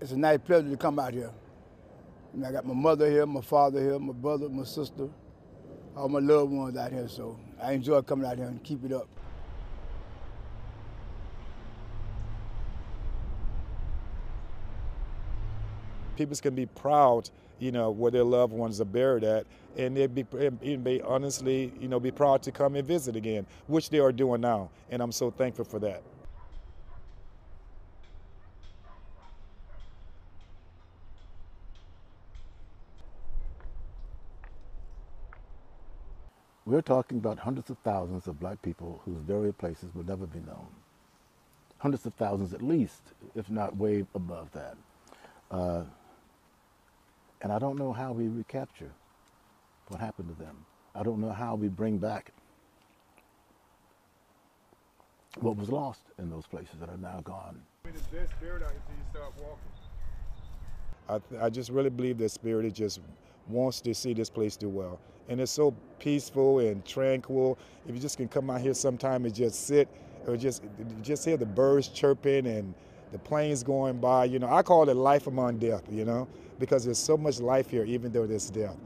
it's a nice pleasure to come out here. And I got my mother here, my father here, my brother, my sister, all my loved ones out here. So I enjoy coming out here and keep it up. People can be proud, you know, where their loved ones are buried at, and they'd be, and be honestly, you know, be proud to come and visit again, which they are doing now, and I'm so thankful for that. We're talking about hundreds of thousands of black people whose burial places will never be known. Hundreds of thousands at least, if not way above that. Uh, and I don't know how we recapture what happened to them. I don't know how we bring back what was lost in those places that are now gone. I, I just really believe that Spirit is just wants to see this place do well. And it's so peaceful and tranquil. If you just can come out here sometime and just sit or just just hear the birds chirping and the planes going by, you know, I call it life among death, you know, because there's so much life here even though there's death.